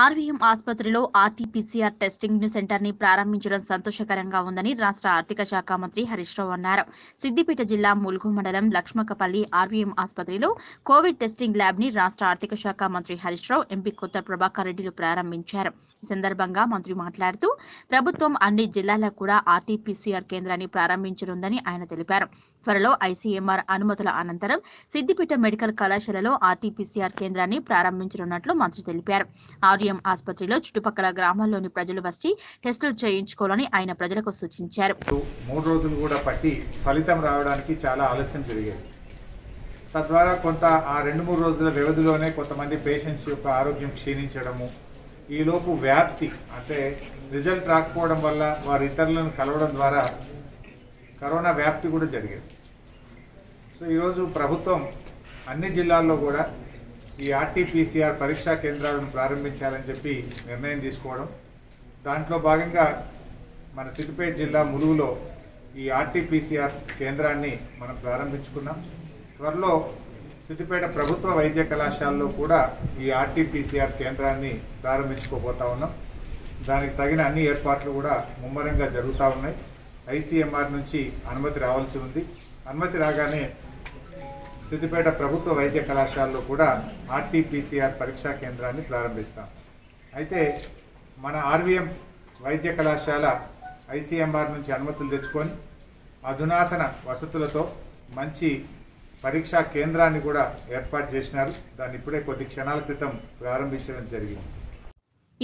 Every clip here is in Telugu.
ఆర్వీఎం ఆసుపత్రిలో ఆర్టీపీసీఆర్ టెస్టింగ్ సెంటర్ని ప్రారంభించడం సంతోషకరంగా ఉందని రాష్ట్ర ఆర్థిక శాఖ మంత్రి హరీష్ రావు అన్నారు. సిద్దిపేట జిల్లా ములుగు మండలం లక్ష్మకపల్లి ఆర్వీఎం ఆసుపత్రిలో కోవిడ్ టెస్టింగ్ ల్యాబ్ని రాష్ట్ర ఆర్థిక శాఖ మంత్రి హరీష్ రావు ఎంపీ కొత్త ప్రభాకర్ రెడ్డిలు ప్రారంభించారు. ఈ సందర్భంగా మంత్రి మాట్లాడుతూ ప్రభుత్వం అన్ని జిల్లాలకు కూడా ఆర్టీపీసీఆర్ కేంద్రాన్ని ప్రారంభించనుందని ఆయన తెలిపారు. త్వరలో ఐసీఎంఆర్ అనుమతుల అనంతరం సిద్దిపేట మెడికల్ కళాశాలలో ఆర్టీపీసీఆర్ కేంద్రాన్ని ప్రారంభించనున్నట్లు మంత్రి తెలిపారు. ఆర్ ఆసుపత్రిలో చుట్టుపక్కల గ్రామాల్లోని ప్రజలు వచ్చి టెస్టులు చేయించుకోవాలని ఆయన ప్రజలకు సూచించారు. మూడు రోజులు కూడా పట్టి ఫలితం రావడానికి చాలా ఆలస్యం జరిగేది. తద్వారా కొంత ఆ రెండు మూడు రోజుల వ్యవధిలోనే కొంతమంది పేషెంట్స్ యొక్క ఆరోగ్యం క్షీణించడము ఈలోపు వ్యాప్తి అంటే రిజల్ట్ రాకపోవడం వల్ల వారి ఇతరులను కలవడం ద్వారా కరోనా వ్యాప్తి కూడా జరిగేది. సో ఈరోజు ప్రభుత్వం అన్ని జిల్లాల్లో కూడా ఈ ఆర్టీపీసీఆర్ పరీక్షా కేంద్రాలను ప్రారంభించాలని చెప్పి నిర్ణయం తీసుకోవడం. దాంట్లో భాగంగా మన సిద్దిపేట జిల్లా ములుగులో ఈ ఆర్టీపీసీఆర్ కేంద్రాన్ని మనం ప్రారంభించుకున్నాం. త్వరలో సిద్దిపేట ప్రభుత్వ వైద్య కళాశాలలో కూడా ఈ ఆర్టీపీసీఆర్ కేంద్రాన్ని ప్రారంభించుకోబోతా ఉన్నాం. దానికి తగిన అన్ని ఏర్పాట్లు కూడా ముమ్మరంగా జరుగుతూ ఉన్నాయి. ఐసీఎంఆర్ నుంచి అనుమతి రావాల్సి ఉంది. అనుమతి రాగానే సిద్దిపేట ప్రభుత్వ వైద్య కళాశాలలో కూడా ఆర్టీపీసీఆర్ పరీక్షా కేంద్రాన్ని ప్రారంభిస్తాం. అయితే మన ఆర్వీఎం వైద్య కళాశాల ఐసీఎంఆర్ నుంచి అనుమతులు తెచ్చుకొని అధునాతన వసతులతో మంచి పరీక్షా కేంద్రాన్ని కూడా ఏర్పాటు చేసినారు. దాన్ని ఇప్పుడే కొద్ది క్షణాల క్రితం ప్రారంభించడం జరిగింది.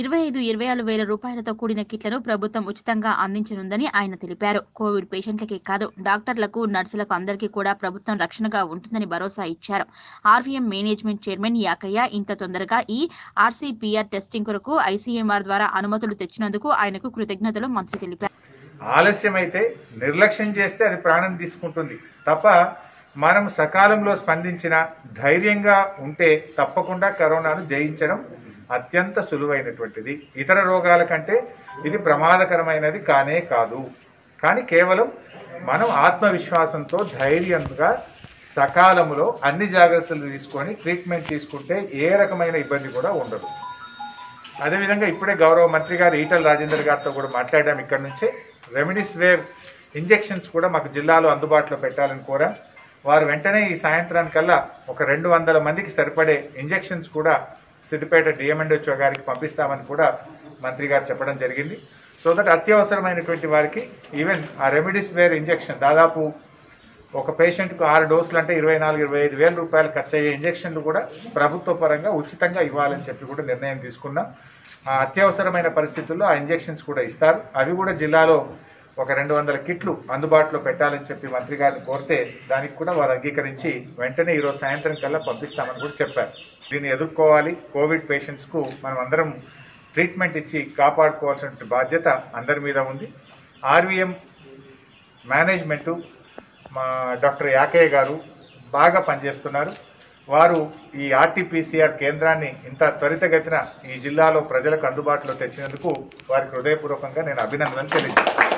ఇరవై ఐదు ఇరవై ఆరు వేల రూపాయలతో కూడిన కిట్లను ప్రభుత్వం ఉచితంగా అందించనుందని ఆయన తెలిపారు. కోవిడ్ పేషెంట్లకే కాదు డాక్టర్లకు నర్సులకు అందరికీ కూడా ప్రభుత్వం రక్షణగా ఉంటుందని భరోసా ఇచ్చారు. ఆర్వీఎం మేనేజ్మెంట్ చైర్మన్ యాకయ్య ఇంత తొందరగా ఈ ఆర్సీపీఆర్ టెస్టింగ్ కొరకు ఐసీఎంఆర్ ద్వారా అనుమతులు తెచ్చినందుకు ఆయనకు కృతజ్ఞతలు మంత్రి తెలిపారు. ఆలస్యమైతే నిర్లక్ష్యం చేస్తే అది ప్రాణం తీసుకుంటుంది. తప్ప మనం సకాలంలో స్పందించిన ధైర్యంగా ఉంటే తప్పకుండా కరోనాను జయించడం అత్యంత సులువైనటువంటిది. ఇతర రోగాల కంటే ఇది ప్రమాదకరమైనది కానే కాదు. కానీ కేవలం మనం ఆత్మవిశ్వాసంతో ధైర్యంగా సకాలంలో అన్ని జాగ్రత్తలు తీసుకొని ట్రీట్మెంట్ తీసుకుంటే ఏ రకమైన ఇబ్బంది కూడా ఉండదు. అదేవిధంగా ఇప్పుడే గౌరవ మంత్రి గారు ఈటల రాజేందర్ గారితో కూడా మాట్లాడాం ఇక్కడ నుంచే. రెమిడిసివేర్ ఇంజెక్షన్స్ కూడా మాకు జిల్లాలో అందుబాటులో పెట్టాలని కోరాం. వారు వెంటనే ఈ సాయంత్రానికల్లా ఒక రెండు వందల మందికి సరిపడే ఇంజెక్షన్స్ కూడా సిద్దిపేట డిఎంఎండ్హెచ్ఓ గారికి పంపిస్తామని కూడా మంత్రి గారు చెప్పడం జరిగింది. సో దట్ అత్యవసరమైనటువంటి వారికి ఈవెన్ ఆ రెమిడిసివేర్ ఇంజెక్షన్ దాదాపు ఒక పేషెంట్కు ఆరు డోసులు అంటే ఇరవై నాలుగు ఇరవై ఐదు వేల రూపాయలు ఖర్చు అయ్యే ఇంజెక్షన్లు కూడా ప్రభుత్వ పరంగా ఉచితంగా ఇవ్వాలని చెప్పి కూడా నిర్ణయం తీసుకున్నాం. ఆ అత్యవసరమైన పరిస్థితుల్లో ఆ ఇంజెక్షన్స్ కూడా ఇస్తారు. అవి కూడా జిల్లాలో ఒక రెండు వందల కిట్లు అందుబాటులో పెట్టాలని చెప్పి మంత్రి గారిని కోరితే దానికి కూడా వారు అంగీకరించి వెంటనే ఈరోజు సాయంత్రం కల్లా పంపిస్తామని కూడా చెప్పారు. దీన్ని ఎదుర్కోవాలి. కోవిడ్ పేషెంట్స్కు మనం అందరం ట్రీట్మెంట్ ఇచ్చి కాపాడుకోవాల్సిన బాధ్యత అందరి మీద ఉంది. ఆర్వీఎం మేనేజ్మెంటు మా డాక్టర్ యాకయ్య గారు బాగా పనిచేస్తున్నారు. వారు ఈ ఆర్టీపీసీఆర్ కేంద్రాన్ని ఇంత త్వరితగతిన ఈ జిల్లాలో ప్రజలకు అందుబాటులో తెచ్చినందుకు వారికి హృదయపూర్వకంగా నేను అభినందనలు తెలియజేస్తాను